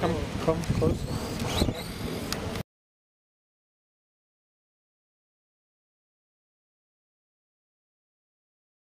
Come, come closer.